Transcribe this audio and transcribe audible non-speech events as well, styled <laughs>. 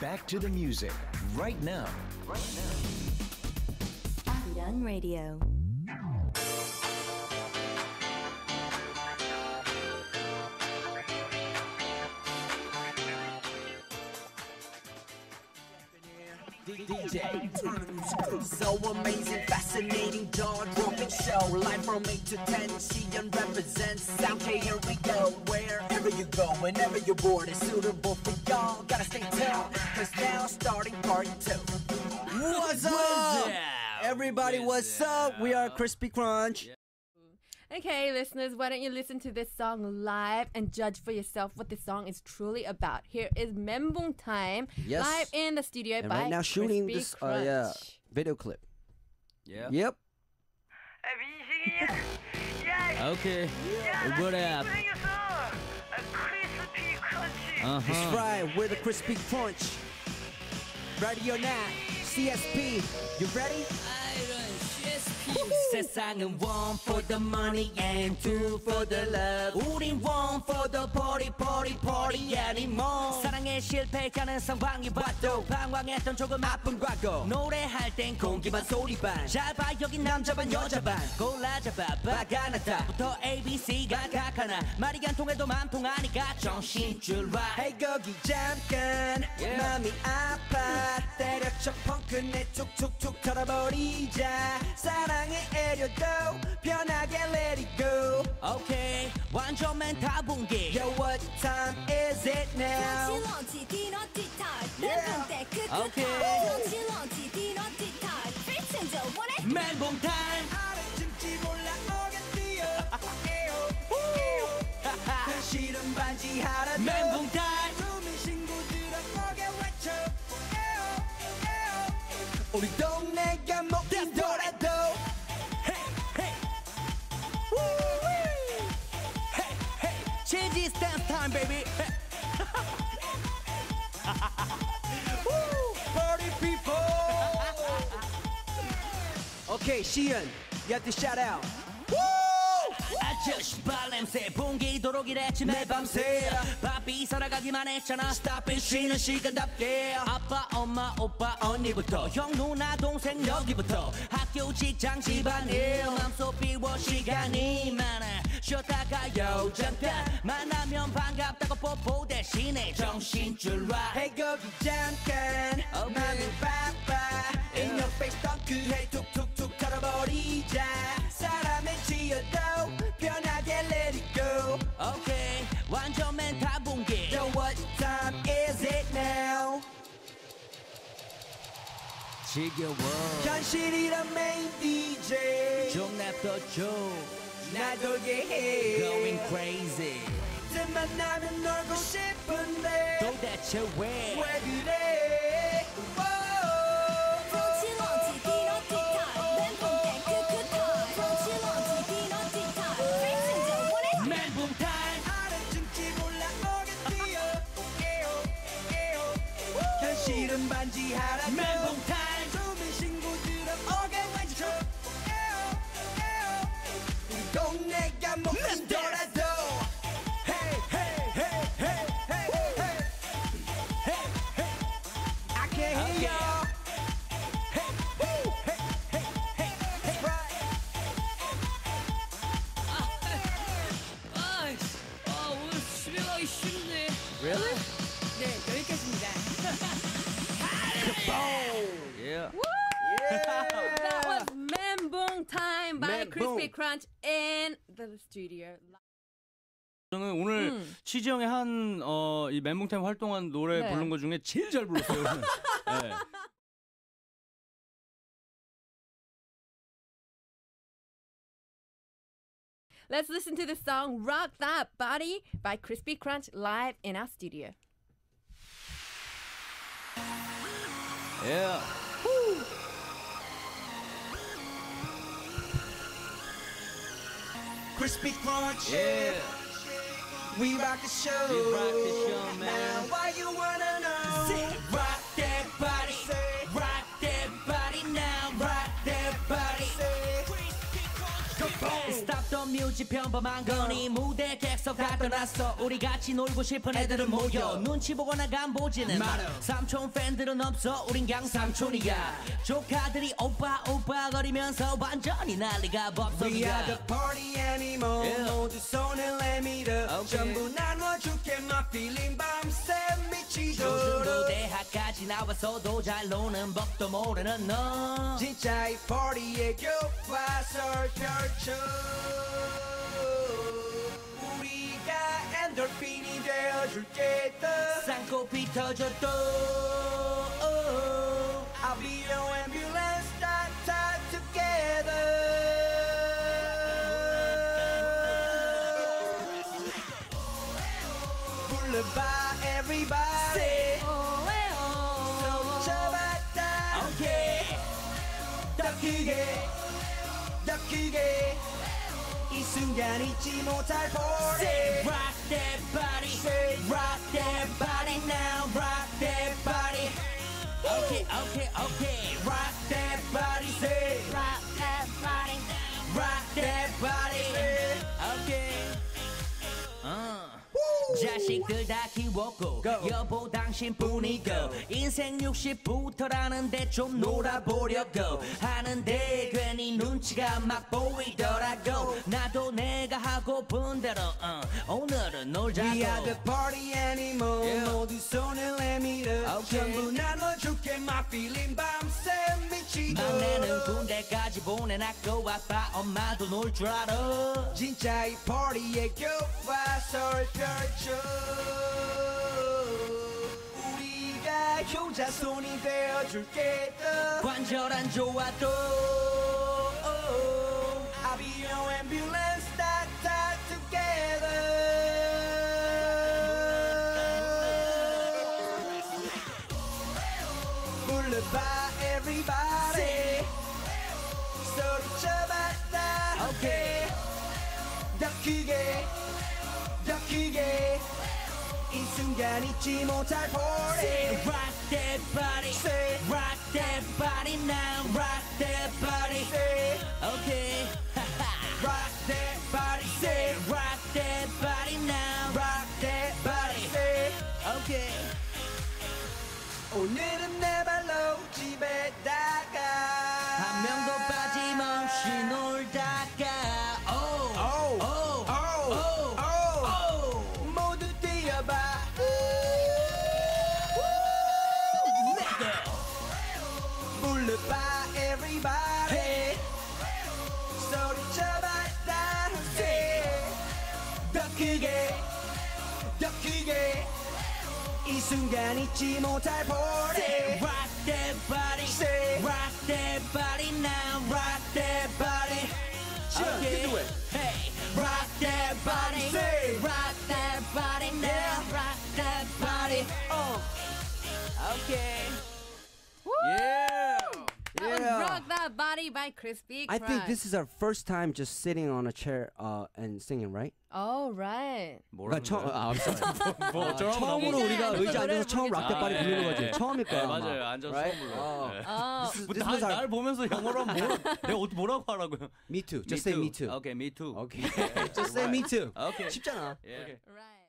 back to the music right now. Right now. Young Radio. DJ, turn the music up. So amazing, fascinating, dark, rocket show. Live from 8 to 10, she represents Sound K, here we go. Wherever you go, whenever you're bored, it's suitable for y'all. Gotta stay tuned, cause now starting part 2. What's up? Everybody, what's up? We are Crispi Crunch. Okay, listeners, why don't you listen to this song live and judge for yourself what this song is truly about? Here is Membung Time Yes. live in the studio And by right now shooting Crispy this uh, yeah, video clip. Yeah. Yep. Okay. What up? Uh That's huh. right. We're the Crispi Crunch. Radio Nat. CSP. You ready? 세상은 one for the money and two for the love. 우린 one for the party party party anymore 사랑에 실패가는 상황이 봐도 방황했던 조금 아픈 과거. 노래할 땐 공기반 소리반. 잘봐 여긴 남자반 여자반. 골라잡아 바가 나다부터 ABC가 각 하나. 말이 안 통해도 맘 통하니까 정신줄 와. Hey 거기 잠깐. 마음이 아파. 때려쳐 펑크 내 툭툭툭 털어버리자. 사랑의 내려도 편하게 let it go. Okay 완전 멘타 분기 Yo what time is it now? 런치 런치 디너티 타임. 내 타임. 알아듣지 몰라 어겠지요. 싫은 반지 하나 멘봉 타임. 숨이 신고 들어 먹여 외쳐. 우리 또 치즈 스탠스 타임 베이비 Party people. <laughs> Okay 시연 You have to shout out. 아저씨 발냄새 봉기도록 일했지 매 밤새 바삐 살아가기만 했잖아. Stop it 쉬는 시간답게. 아빠 엄마 오빠 언니부터. 형 누나 동생 여기부터 학교 직장 집안일 맘속 비워 시간이 많아. 쉬었다가 요정다 만나면 반갑다고 뽀뽀 대신에 정신줄 와. Hey 거기 잠깐. 마음이 바빠. In your face 덩크해 툭툭툭 털어버리자 지겨워 현실이란 main DJ 좀 냅둬줘 날 돌게 해 Going crazy 틈만 나면 놀고 싶은데 도대체 왜 왜 그래 멘붕 타임 알아준지 몰라 오게 뛰어 현실은 반지 하나 Really? 네, 여기까지입니다. Yeah. That was Membung Time by Membung. Crispy Crunch in the studio. 저는 오늘 음. 치즈 형의 한, 어, 이 멘붕타임 활동한 노래 네. 부른 것 중에 제일 잘 불렀어요. 네. Let's listen to the song Rock That Body by Crispi Crunch live in our studio. Yeah. Crispi Crunch Yeah. We rock the show. We rock the show, man. Now, why you wanna 렇지 평범한 거니 무대 객석 다 떠났어. 우리 같이 놀고 싶은 애들은 모여. 눈치 보거나 간 보지는 마. 삼촌 팬들은 없어. 우린 그냥 삼촌이야. 조카들이 오빠 오빠 거리면서 완전히 난리가 We are the 법석이야. Party animal. Yeah. 모두 손을 내밀어. Okay. 전부 나눠줄게. My feeling 밤새 나와서도 잘 노는 법도 모르는 너 진짜 이 파티의 교과서를 펼쳐 우리가 엔돌핀이 되어줄게 더 쌍코피 터져도 I'll be your ambulance doctor together 불러봐 everybody 더 크게 더 크게 이 순간 잊지 못할 Say party rock that body Say rock that body now rock that body Okay okay okay rock that body say rock that body rock that body Okay 어. 자식들 다 키웠고 여보 당신뿐이고 인생 60부터라는데 좀 놀아보려고 하는데 괜히 눈치가 막 보이더라고. 나도 내가 하고픈 대로 어, 오늘은 놀자고. We are the party animal. Yeah. 모두 손을 내밀어. Okay. 전부 나눠줄게 my feeling 밤새 막내는 미치도록 군대까지 보내놨고 아빠 엄마도 놀 줄 알아. 진짜 이 파티의 교과서를 펼쳐 효자손이 되어줄게 더 관절안 좋아도 I'll be your ambulance doctor together 불러봐 everybody 소리 쳐봤다 오케이 더 크게 더 크게 이 순간 잊지 못할 Say party rock that body Say rock that body now rock that body say okay rock that body say rock that body now rock that body say okay 오늘은 내 이 순간 잊지 못할 Say party rock that body Say rock that body now rock that body Sure, okay. you do it. hey rock that body Say. rock that body now Yeah. rock that body 어. okay By Crispi I think this is our first time just sitting on a chair uh, and singing, right? Oh, right. 그러니까 처음 아, I'm sorry. <laughs> 뭐 저런 처음으로 우리가 의자 앉아서 처음 락대바리 부르는 거지. 처음일 거야. 맞아요. 앉아서 right? 처음으로. 날 보면서 영어로 뭐라, <laughs> 내가 뭐라고 하라고요? Me too. Just say me too. Okay, me too. Okay. <laughs> Just say me too. Okay. 쉽잖아. Okay. Right.